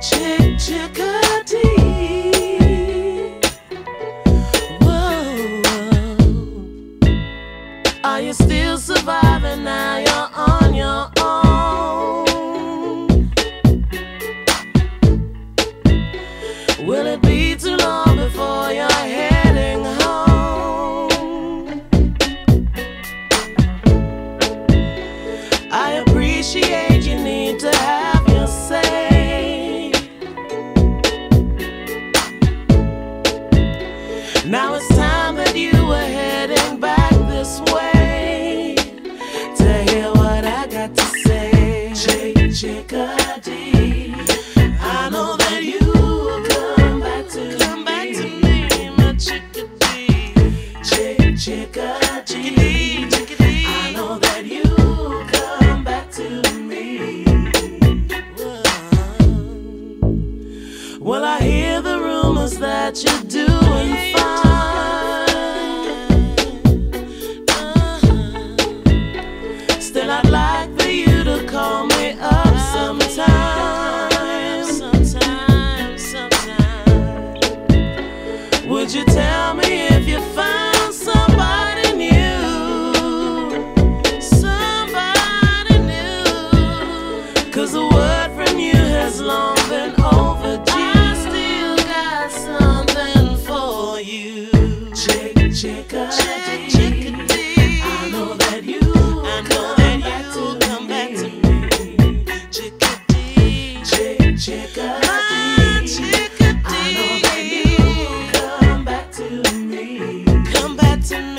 Chick chickadee. Whoa, whoa. Are you still surviving now? You're on your own. Will it be too long before you're heading home? I appreciate Chick chickadee, chickadee, I know that you come back to me. Well, I hear the rumors that you're doing fine. long been overdue. I still got something for you. Chick, chicka, uh, chick, chickadee. I know that I know that you come back to me. Chickadee, chick, chicka. Uh, ah, chickadee, I know that you come back to me. Come back to me.